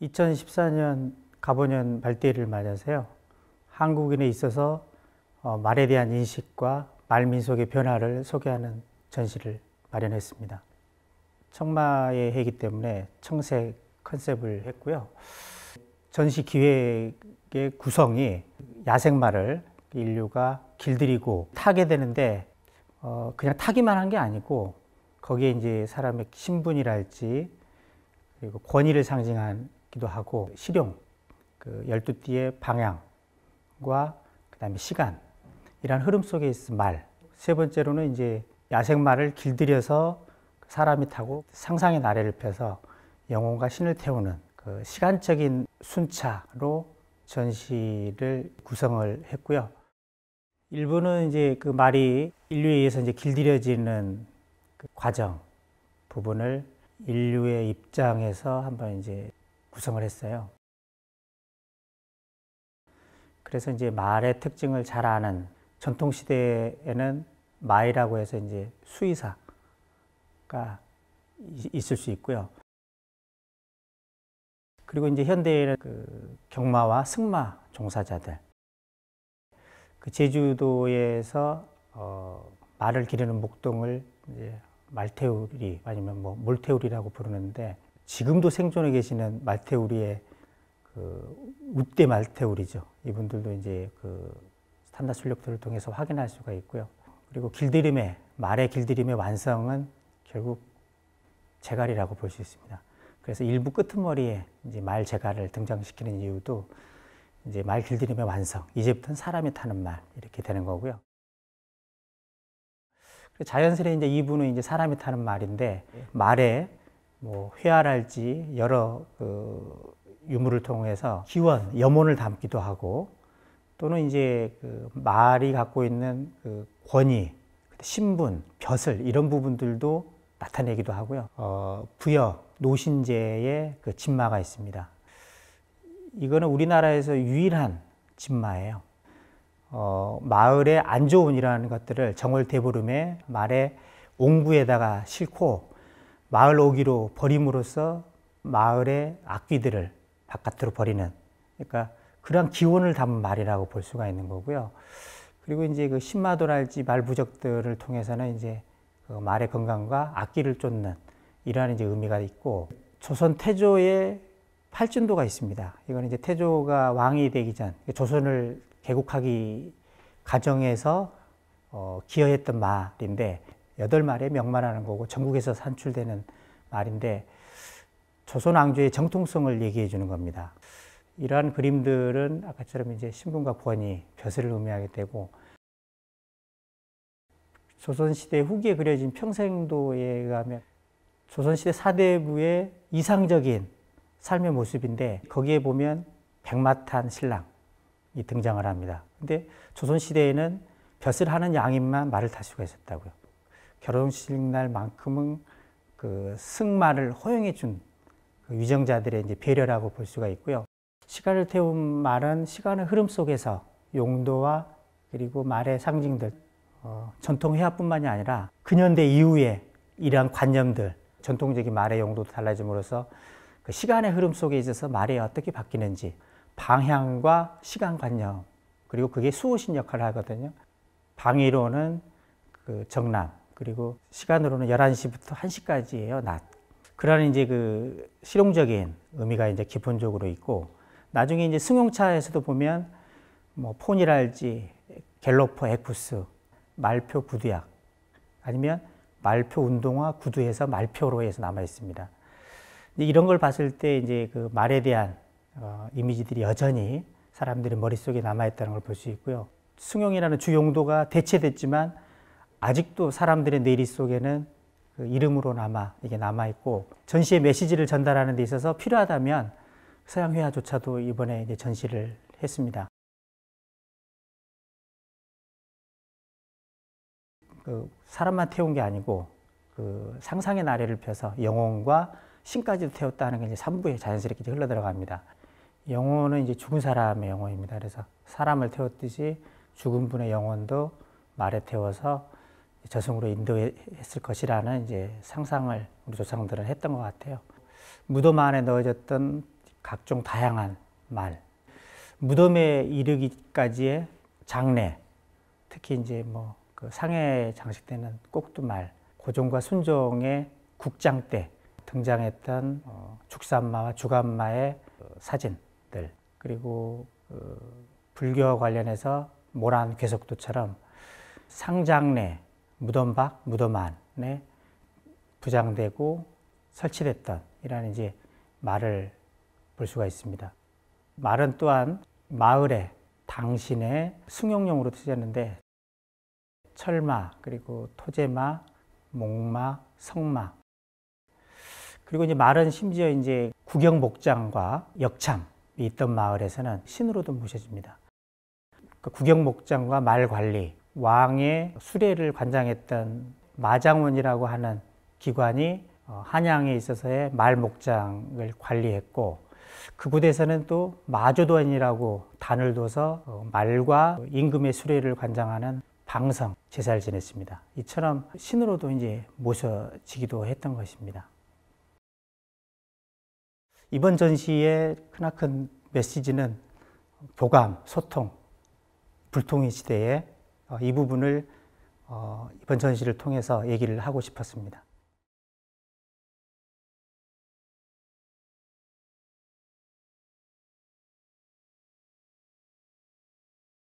(2014년) 가보년 말대를 맞아서요 한국인에 있어서 어, 말에 대한 인식과 말 민속의 변화를 소개하는 전시를 마련했습니다. 청마의 해이기 때문에 청색 컨셉을 했고요. 전시 기획의 구성이 야생마를 인류가 길들이고 타게 되는데 어, 그냥 타기만 한 게 아니고 거기에 이제 사람의 신분이랄지 그리고 권위를 상징하기도 하고 실용, 그 열두 띠의 방향과 그다음에 시간 이런 흐름 속에 있는 말. 세 번째로는 이제 야생마를 길들여서 사람이 타고 상상의 나래를 펴서 영혼과 신을 태우는 그 시간적인 순차로 전시를 구성을 했고요. 일부는 이제 그 말이 인류에 의해서 이제 길들여지는 그 과정 부분을 인류의 입장에서 한번 이제 구성을 했어요. 그래서 이제 말의 특징을 잘 아는 전통 시대에는 마이라고 해서 이제 수의사가 있을 수 있고요. 그리고 이제 현대에는 그 경마와 승마 종사자들, 그 제주도에서 어, 말을 기르는 목동을 말태우리 아니면 뭐 몰태우리라고 부르는데 지금도 생존해 계시는 말태우리의 그 우대 말태우리죠. 이분들도 이제 그 스탄다 출력들을 통해서 확인할 수가 있고요. 그리고 길들임의 말의 길들임의 완성은 결국 제갈이라고 볼 수 있습니다. 그래서 일부 끄트머리에 이제 말 제갈을 등장시키는 이유도 이제 말 길들임의 완성. 이제부터는 사람이 타는 말 이렇게 되는 거고요. 자연스레 이제 이분은 이제 사람이 타는 말인데 말에 뭐 회화랄지 여러 그 유물을 통해서 기원, 염원을 담기도 하고 또는 이제 그 말이 갖고 있는 그 권위, 신분, 벼슬 이런 부분들도 나타내기도 하고요. 어, 부여, 노신제의 그 진마가 있습니다. 이거는 우리나라에서 유일한 진마예요. 어, 마을의 안 좋은이라는 것들을 정월 대보름에 말의 옹구에다가 싣고 마을 오기로 버림으로써 마을의 악귀들을 바깥으로 버리는 그러니까 그러한 기원을 담은 말이라고 볼 수가 있는 거고요. 그리고 이제 그 신마도랄지 말부적들을 통해서는 이제 그 말의 건강과 악기를 쫓는 이러한 이제 의미가 있고 조선 태조의 팔진도가 있습니다. 이거는 이제 태조가 왕이 되기 전 조선을 개국하기 과정에서 어, 기여했던 말인데 여덟 말의 명말하는 거고 전국에서 산출되는 말인데 조선 왕조의 정통성을 얘기해 주는 겁니다. 이러한 그림들은 아까처럼 이제 신분과 권위, 벼슬을 의미하게 되고 조선시대 후기에 그려진 평생도에 의하면 조선시대 사대부의 이상적인 삶의 모습인데 거기에 보면 백마탄 신랑이 등장을 합니다. 근데 조선시대에는 벼슬 하는 양인만 말을 탈 수가 있었다고요. 결혼식 날만큼은 그 승마를 허용해 준 그 위정자들의 이제 배려라고 볼 수가 있고요. 시간을 태운 말은 시간의 흐름 속에서 용도와 그리고 말의 상징들, 어, 전통 회화뿐만이 아니라 근현대 이후에 이러한 관념들, 전통적인 말의 용도도 달라짐으로써 그 시간의 흐름 속에 있어서 말이 어떻게 바뀌는지 방향과 시간 관념 그리고 그게 수호신 역할을 하거든요. 방위로는 그 정남 그리고 시간으로는 11시부터 1시까지예요, 낮. 그러한 이제 그 실용적인 의미가 이제 기본적으로 있고 나중에 이제 승용차에서도 보면 뭐 폰이랄지 갤로퍼 에쿠스, 말표 구두약 아니면 말표 운동화 구두에서 말표로 해서 남아 있습니다. 이런 걸 봤을 때 이제 그 말에 대한 어, 이미지들이 여전히 사람들의 머릿속에 남아 있다는 걸 볼 수 있고요. 승용이라는 주 용도가 대체됐지만 아직도 사람들의 뇌리 속에는 그 이름으로 남아 이게 남아 있고 전시의 메시지를 전달하는 데 있어서 필요하다면 서양 회화조차도 이번에 이제 전시를 했습니다. 그 사람만 태운 게 아니고 그 상상의 나래를 펴서 영혼과 신까지도 태웠다는 게 이제 3부에 자연스럽게 이제 흘러 들어갑니다. 영혼은 이제 죽은 사람의 영혼입니다. 그래서 사람을 태웠듯이 죽은 분의 영혼도 말에 태워서 저승으로 인도했을 것이라는 이제 상상을 우리 조상들은 했던 것 같아요. 무덤 안에 넣어졌던 각종 다양한 말, 무덤에 이르기까지의 장례, 특히 이제 뭐 그 상해 장식되는 꼭두말, 고종과 순종의 국장 때 등장했던 어, 죽산마와 주간마의 어, 사진들, 그리고 그 불교와 관련해서 모란 괴속도처럼 상장례, 무덤 밖, 무덤 안에 부장되고 설치됐던 이라는 이제 말을 볼 수가 있습니다. 말은 또한 마을에 당신의 승용용으로 쓰였는데 철마 그리고 토제마, 목마, 성마 그리고 이제 말은 심지어 이제 구경목장과 역참이 있던 마을에서는 신으로도 모셔집니다. 그 구경목장과 말 관리, 왕의 수레를 관장했던 마장원이라고 하는 기관이 어, 한양에 있어서의 말 목장을 관리했고 그 부대에서는 또 마조단이라고 단을 둬서 어, 말과 임금의 수레를 관장하는 방성 제사를 지냈습니다. 이처럼 신으로도 이제 모셔지기도 했던 것입니다. 이번 전시의 크나큰 메시지는 교감, 소통, 불통의 시대에 어, 이 부분을 이번 전시를 통해서 얘기를 하고 싶었습니다.